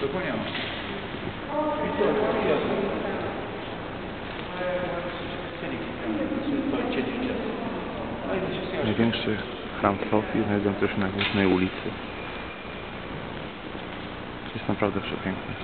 Zapomniałem. Największy chram Sofii znajdujący się na głównej ulicy. Jest naprawdę przepiękny.